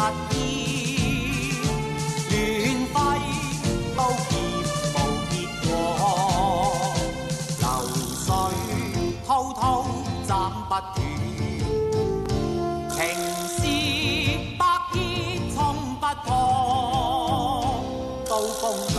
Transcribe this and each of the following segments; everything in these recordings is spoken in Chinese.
物意，亂揮刀劍無結果，流水滔滔斬不斷，情絲百結衝不破，刀鋒。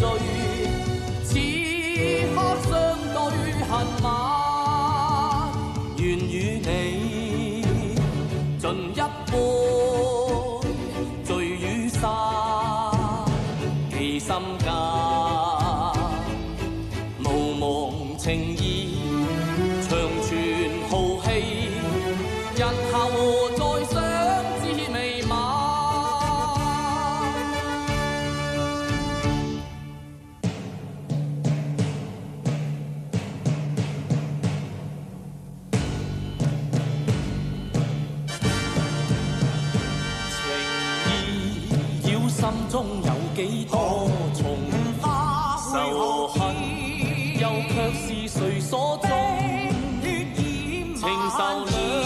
Rồi 中有几多重花仇恨，又却是谁所纵？血染情仇。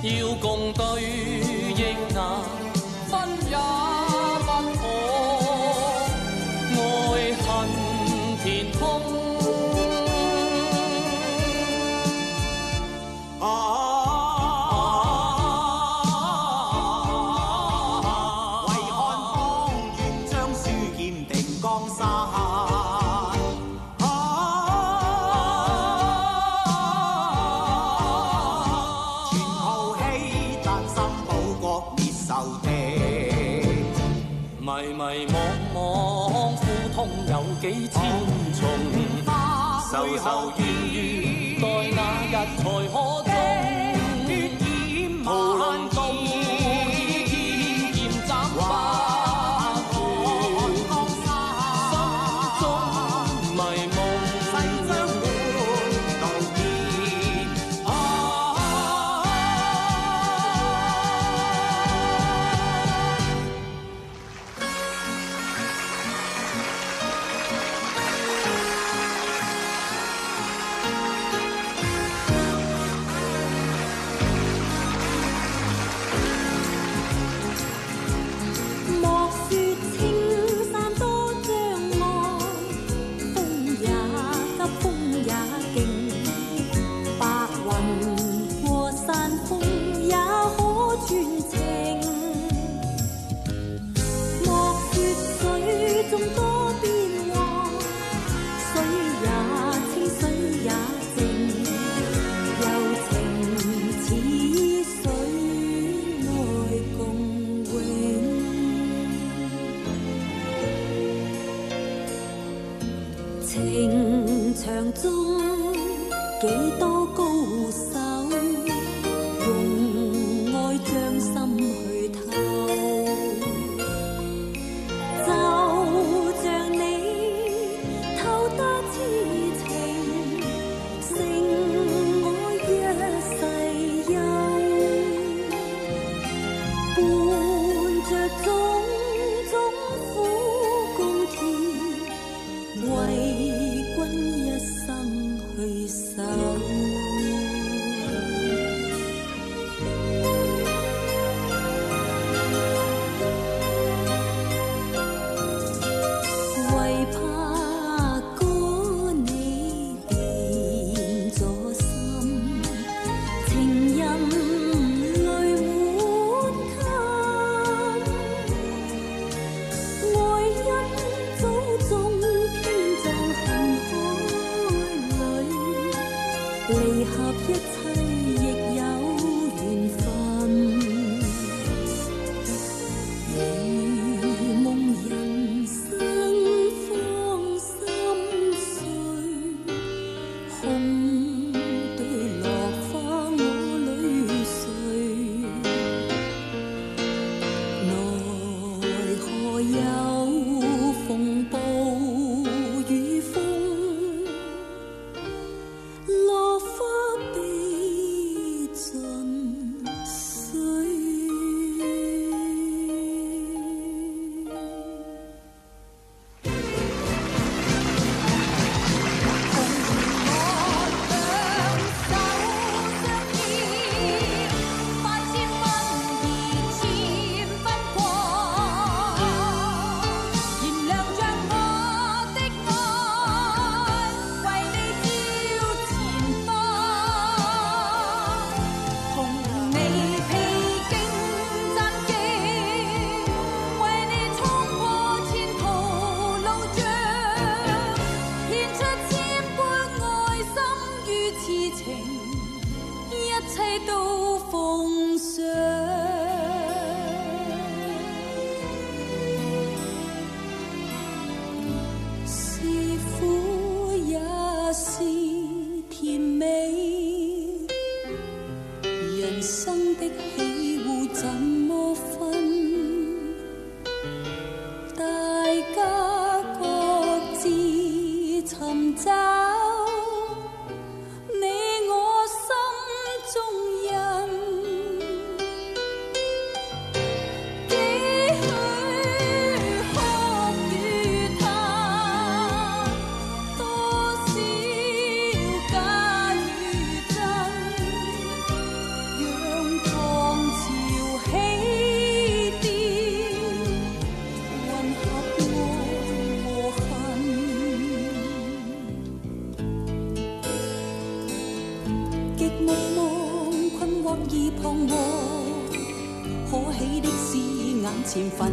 要共对亦难分，也不可爱恨填空。啊！为汉方愿将书剑定江山。才可 Sao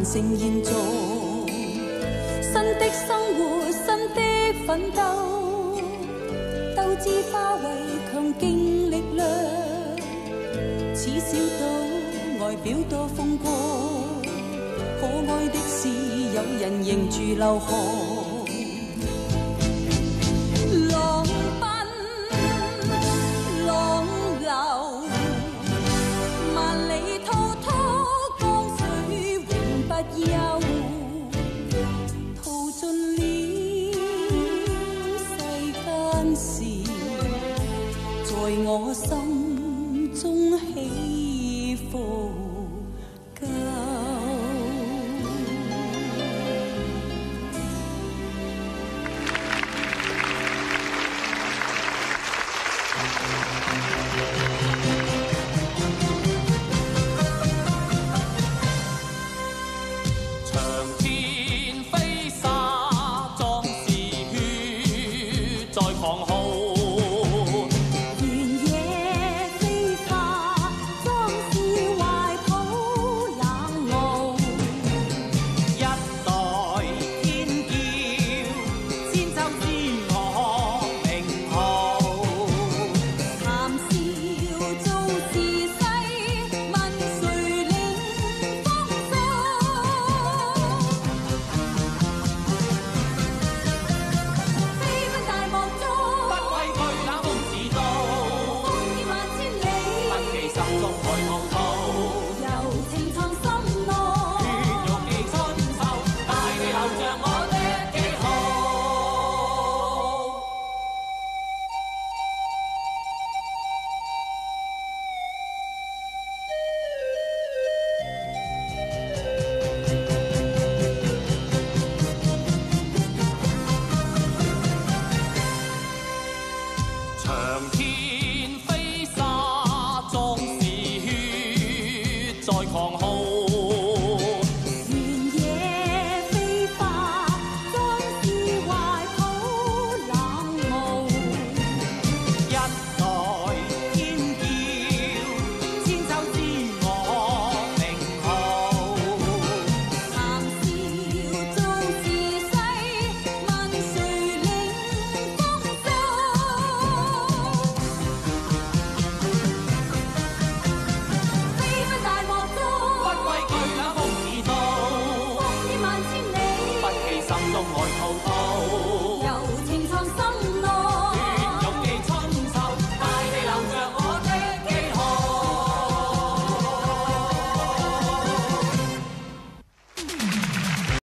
成现状，新的生活，新的奋斗，斗志化为强劲力量。似小岛，外表多风光，可爱的是有人迎住流汗。在我心中起伏，更。